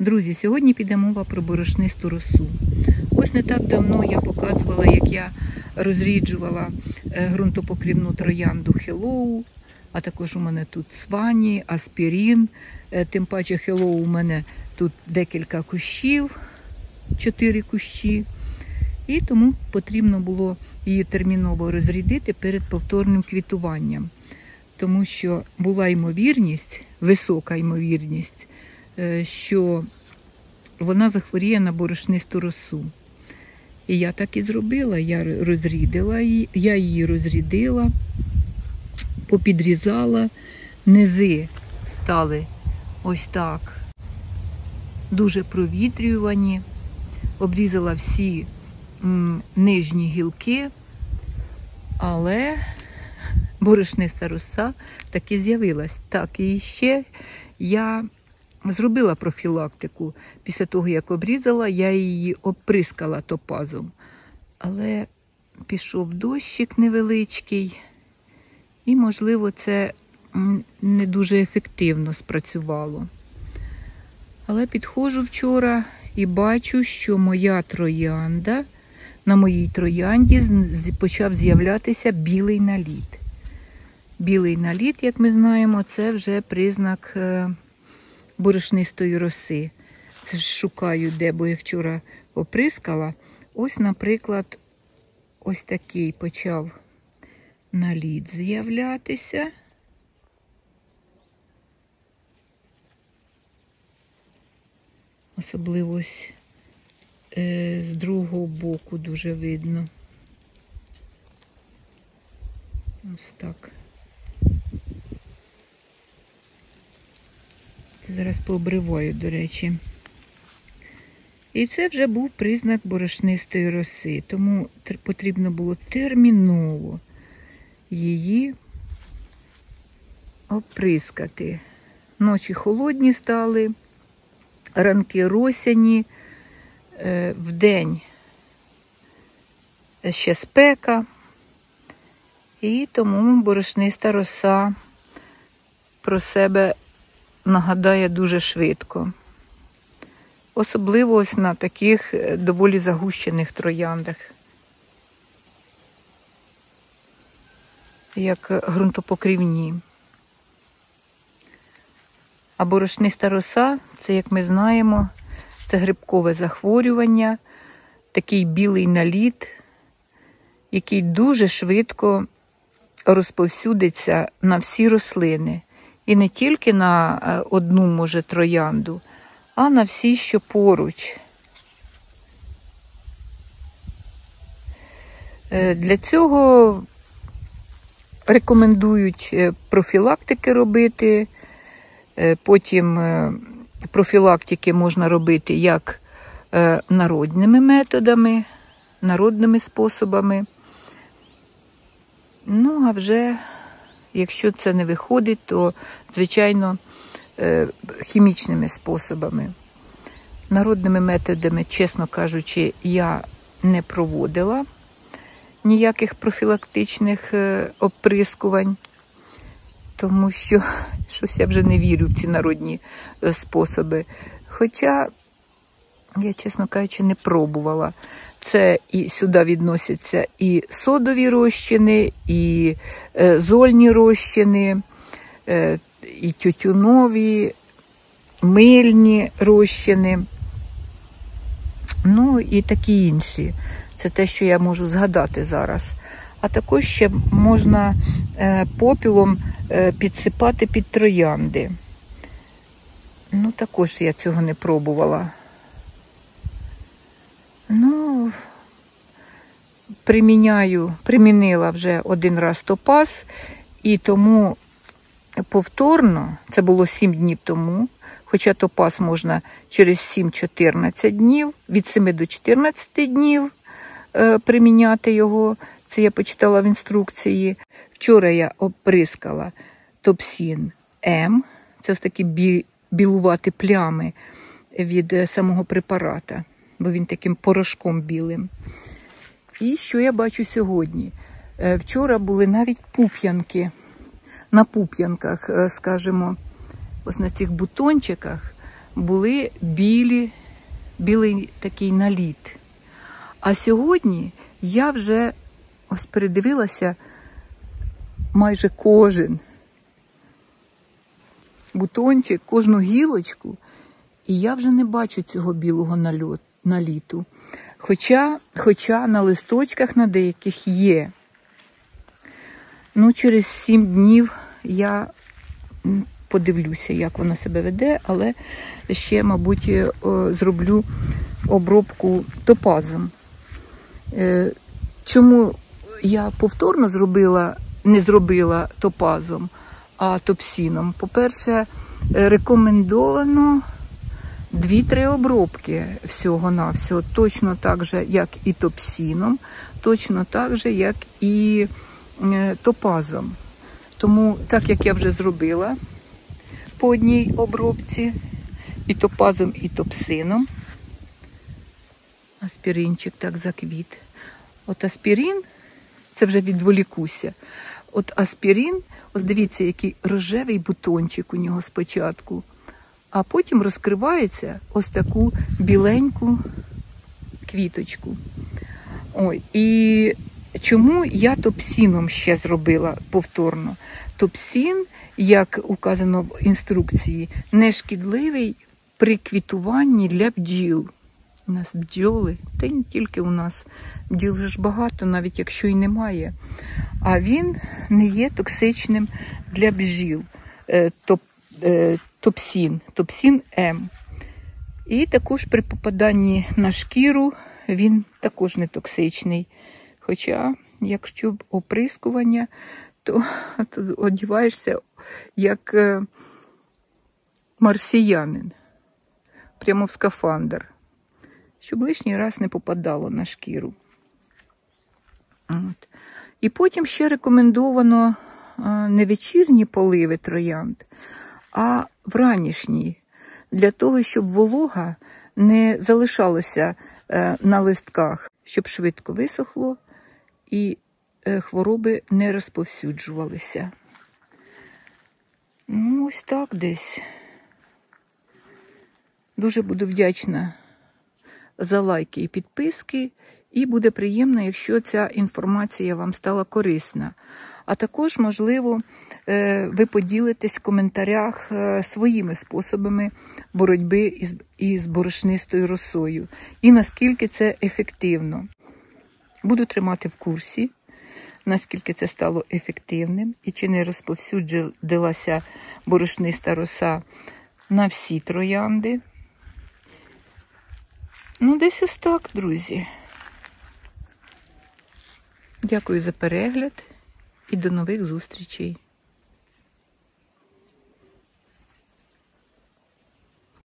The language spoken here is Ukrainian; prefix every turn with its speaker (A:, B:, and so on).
A: Друзі, сьогодні піде мова про борошнисту росу. Ось не так давно я показувала, як я розріджувала е, ґрунтопокрівну троянду Hello, а також у мене тут свані, аспірін. Е, Тим паче Hello у мене тут декілька кущів, чотири кущі. І тому потрібно було її терміново розрядити перед повторним квітуванням. Тому що була ймовірність, висока ймовірність, що вона захворіє на борошнисту росу. І я так і зробила. Я розрідила її, я її розрідила, попідрізала, низи стали ось так, дуже провітрювані, обрізала всі нижні гілки, але борошниста роса таки з'явилась. Так, і ще я зробила профілактику. Після того, як обрізала, я її оприскала топазом. Але пішов дощик невеличкий, і, можливо, це не дуже ефективно спрацювало. Але підходжу вчора і бачу, що моя троянда, на моїй троянді почав з'являтися білий наліт. Білий наліт, як ми знаємо, це вже признак е, борошнистої роси. Це ж шукаю, де, бо я вчора оприскала. Ось, наприклад, ось такий почав наліт з'являтися. Особливо ось е, з другого боку дуже видно. Ось так. Зараз пообриваю, до речі. І це вже був признак борошнистої роси, тому потрібно було терміново її оприскати. Ночі холодні стали, ранки росяні, е, вдень ще спека, і тому борошниста роса про себе нагадає дуже швидко. Особливо ось на таких е, доволі загущених трояндах, як ґрунтопокрівні. А борошниста роса, це, як ми знаємо, це грибкове захворювання, такий білий наліт, який дуже швидко розповсюдиться на всі рослини. І не тільки на е, одну, може, троянду, а на всі, що поруч. Е, Для цього рекомендують е, профілактики робити. Потім профілактики можна робити як народними методами, народними способами. Ну, а вже, якщо це не виходить, то, звичайно, е, хімічними способами. Народними методами, чесно кажучи, я не проводила ніяких профілактичних е, оприскувань, тому що щось я вже не вірю в ці народні е, способи. Хоча, я, чесно кажучи, не пробувала. Це і сюди відносяться і содові розчини, і е, зольні розчини, е, і тютюнові, мильні розчини, ну і такі інші. Це те, що я можу згадати зараз. А також ще можна е, попілом підсипати під троянди. Ну, також я цього не пробувала. Ну, приміняю, примінила вже один раз топаз, і тому повторно, це було 7 днів тому, хоча топаз можна через 7-14 днів, від 7 до 14 днів е, приміняти його. Це я почитала в інструкції. Вчора я оприскала топсін М, це ось такі бі, білуваті плями від е, самого препарата, бо він таким порошком білим. І що я бачу сьогодні? Е, Вчора були навіть пуп'янки. На пуп'янках, е, скажімо, ось на цих бутончиках були білі, білий такий наліт. А сьогодні я вже ось передивилася майже кожен бутончик, кожну гілочку, і я вже не бачу цього білого наліту. Хоча, хоча на листочках на деяких є. Ну, через сім днів я подивлюся, як вона себе веде, але ще, мабуть, е, зроблю обробку топазом. Е, Чому я повторно зробила, не зробила топазом, а топсіном? По-перше, рекомендовано 2-3 обробки всього-навсього, точно так же, як і топсіном, точно так же, як і е, топазом. Тому, так як я вже зробила по одній обробці, і топазом, і топсином, аспіринчик так заквіт. От аспірин, це вже відволікуся. От аспірин, ось дивіться, який рожевий бутончик у нього спочатку, а потім розкривається ось таку біленьку квіточку. Ой, і чому я топсіном ще зробила повторно? Топсін, як указано в інструкції, не шкідливий при квітуванні для бджіл. У нас бджоли, та й не тільки у нас. Бджіл вже ж багато, навіть якщо й немає. А він не є токсичним для бджіл. Е, топсін, топсін М. І також при попаданні на шкіру він також не токсичний. Хоча, якщо б оприскування, то, то одіваєшся як е, марсіянин, прямо в скафандр, щоб лишній раз не попадало на шкіру. От. І потім ще рекомендовано а, не вечірні поливи троянд, а вранішні, для того, щоб волога не залишалася е, на листках, щоб швидко висохло і е, хвороби не розповсюджувалися. Ну, ось так десь. Дуже буду вдячна за лайки і підписки, і буде приємно, якщо ця інформація вам стала корисна. А також, можливо, е, ви поділитесь в коментарях е, своїми способами боротьби із, борошнистою росою і наскільки це ефективно. Буду тримати в курсі, наскільки це стало ефективним і чи не розповсюдилася борошниста роса на всі троянди. Ну, десь ось так, друзі. Дякую за перегляд і до нових зустрічей.